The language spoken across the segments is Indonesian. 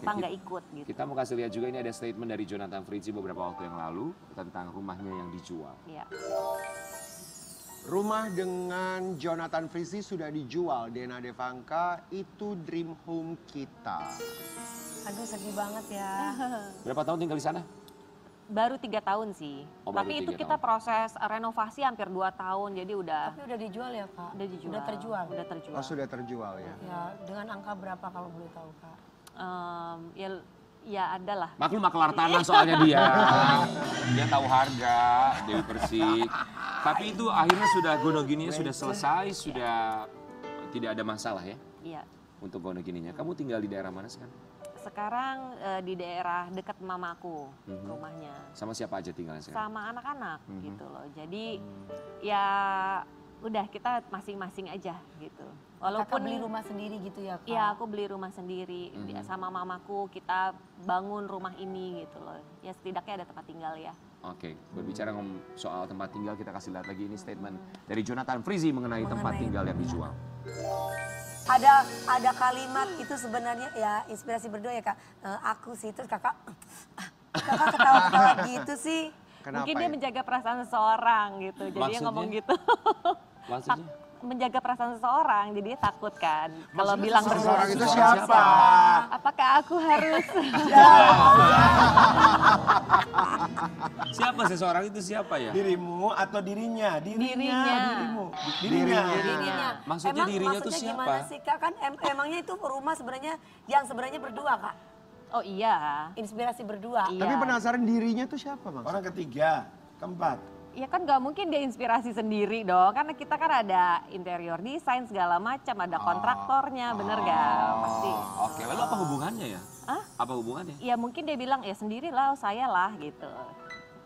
Kenapa nggak ikut gitu. Kita mau kasih lihat juga ini ada statement dari Jonathan Fritzi beberapa waktu yang lalu tentang rumahnya yang dijual. Iya. Rumah dengan Jonathan Frizzy sudah dijual. Dena Devanka itu dream home kita. Aduh sedih banget ya. Berapa tahun tinggal di sana? Baru tiga tahun sih. Oh, Tapi itu kita tahun. proses renovasi hampir dua tahun. Jadi udah Tapi udah dijual ya kak? udah dijual. Udah terjual? Udah terjual. Oh sudah terjual ya. Ya dengan angka berapa kalau boleh tahu kak? Em, ya ya ada lah. Maklum makelar tanah soalnya dia. dia tahu harga, Dewi Persik. Tapi itu akhirnya sudah gonogininya sudah selesai, sudah tidak ada masalah ya Iya. untuk gonogininya. Kamu tinggal di daerah mana sekarang? Sekarang eh, di daerah dekat mamaku Mhm. rumahnya. Sama siapa aja tinggalnya sekarang? Sama anak-anak Mhm. gitu loh. Jadi ya udah kita masing-masing aja gitu. Kakak Walaupun beli rumah sendiri gitu ya kak? Iya, aku beli rumah sendiri Dia Mhm. sama mamaku. Kita bangun rumah ini gitu loh. Ya setidaknya ada tempat tinggal ya. Oke, berbicara ngom- soal tempat tinggal, kita kasih lihat lagi ini statement dari Jonathan Frizzy mengenai, tempat Mengenai- tinggal yang dijual. Ada ada kalimat itu sebenarnya ya inspirasi berdua ya kak. Eh, aku sih terus kakak, kakak ketawa-ketawa gitu sih. Kenapa Mungkin dia ya? menjaga perasaan seseorang gitu. Jadi dia Maksudnya? ngomong gitu. Maksudnya? menjaga perasaan seseorang, jadi dia takut kan. Kalau bilang Seseorang itu siapa? apakah aku harus Siapa seseorang itu siapa ya? Dirimu atau dirinya? Dirinya, Dirinya. dirimu. Dirinya. Dirinya. Maksudnya Emang dirinya maksudnya siapa? gimana sih kak? Kan em- emangnya itu rumah sebenarnya yang sebenarnya berdua kak? Oh iya. Inspirasi berdua. Iya. Tapi penasaran dirinya tuh siapa maksudnya? Orang ketiga, keempat. Ya kan nggak mungkin dia inspirasi sendiri dong, karena kita kan ada interior design segala macam, ada kontraktornya, bener gak? Pasti. Oh, Oke, lalu apa hubungannya ya? Hah? Apa hubungannya? Ya mungkin dia bilang ya sendirilah, saya lah gitu.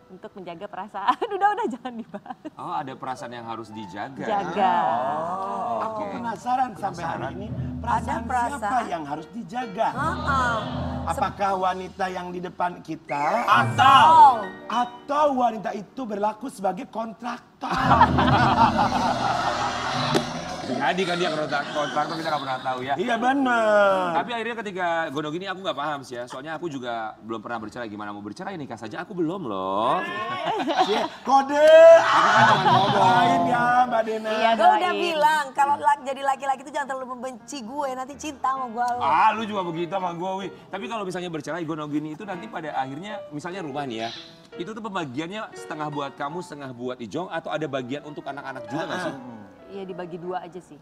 Untuk menjaga perasaan, udah udah jangan dibahas. Oh, ada perasaan yang harus dijaga. Jaga. Oh, aku penasaran sampai hari ini perasaan, perasaan. siapa yang harus dijaga? Ah, Apakah wanita yang di depan kita atau atau wanita itu berlaku sebagai kontraktor? Jadi kan dia kontrak kontraktor kita nggak pernah tahu ya. iya benar. Tapi akhirnya ketika gondok ini aku nggak paham sih ya. Soalnya aku juga belum pernah bercerai. Gimana mau bercerai nikah saja aku belum loh. Kode. Aku kan cuma ya Mbak Dena. Iya gue udah bilang kalau la- jadi laki-laki itu jangan terlalu membenci gue nanti cinta sama gue lo. Ah, lu juga begitu sama gue, Wi. Tapi kalau misalnya bercerai, gondok gini itu nanti pada akhirnya, misalnya rumah nih ya, itu tuh pembagiannya setengah buat kamu, setengah buat Ijong, atau ada bagian untuk anak-anak juga nggak sih? Ya dibagi dua aja sih.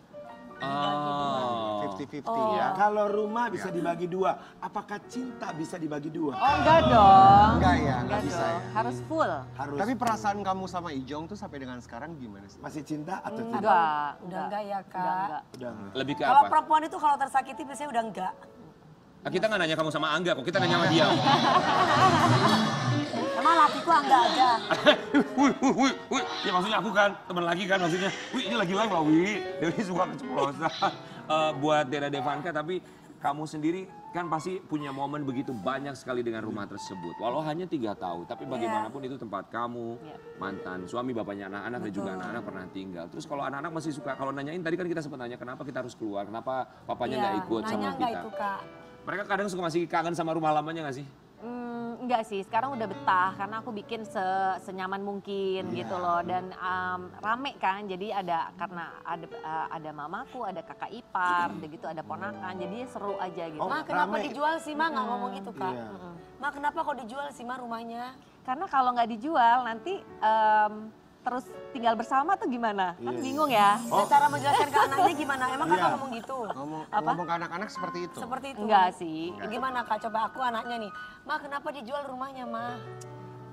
Oh. 50-50 Oh. ya. Kalau rumah bisa dibagi dua, apakah cinta bisa dibagi dua? Oh enggak dong. Enggak ya, Enggak enggak bisa dong. ya. Harus full. Harus Tapi perasaan kamu sama Ijong tuh sampai dengan sekarang gimana sih? masih cinta atau tidak? Enggak. Udah enggak ya, Kak? Udah enggak. Udah enggak. Lebih ke Kalau apa? perempuan itu kalau tersakiti biasanya udah enggak. Ah, kita nggak nanya kamu sama Angga kok, kita nanya sama dia. Emang lakiku enggak aja. wih, wih, wih, wih. Ya maksudnya aku kan, teman lagi kan maksudnya. Wih, ini lagi live loh, Wi. Dewi suka keceplosan. Eh, buat Dera Devanka, tapi kamu sendiri kan pasti punya momen begitu banyak sekali dengan rumah tersebut. Walau hanya tiga tahun, tapi bagaimanapun itu tempat kamu, Iya. mantan suami, bapaknya anak-anak dan juga anak-anak pernah tinggal. Terus kalau anak-anak masih suka, kalau nanyain tadi kan kita sempat nanya kenapa kita harus keluar, kenapa papanya nggak Iya, ikut nanya sama kita. itu, Kak? Mereka kadang suka masih kangen sama rumah lamanya nggak sih? Hmm, enggak sih, sekarang udah betah karena aku bikin se- senyaman mungkin gitu loh dan um, rame kan. Jadi ada karena ada uh, ada mamaku, ada kakak ipar, udah gitu ada ponakan. Jadi seru aja gitu. Oh, Ma, kenapa rame. dijual sih, Ma? Nggak ngomong gitu, Kak. Iya. Ma, kenapa kok dijual sih, Ma, rumahnya? Karena kalau nggak dijual nanti um, terus tinggal bersama tuh gimana? Kan Iya. bingung ya. Dan cara menjelaskan ke anaknya gimana? Emang kakak Iya. ngomong gitu? Ngomong, Apa? ngomong ke anak-anak seperti itu. Seperti itu? Enggak sih. Gimana, Kak? Coba aku anaknya nih. Ma, kenapa dijual rumahnya, Ma?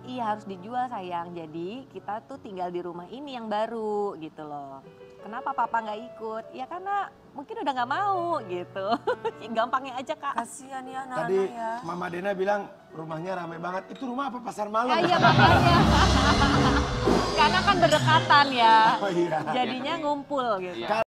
Iya harus dijual sayang. Jadi kita tuh tinggal di rumah ini yang baru gitu loh. Kenapa papa nggak ikut? Ya karena mungkin udah nggak mau gitu. Gampangnya aja kak. Kasihan ya Tadi anak-anak ya. Mama Dena bilang rumahnya rame banget. Itu rumah apa pasar malam? Ya, iya makanya. Karena kan berdekatan ya. Oh iya. Jadinya ngumpul gitu. Iya.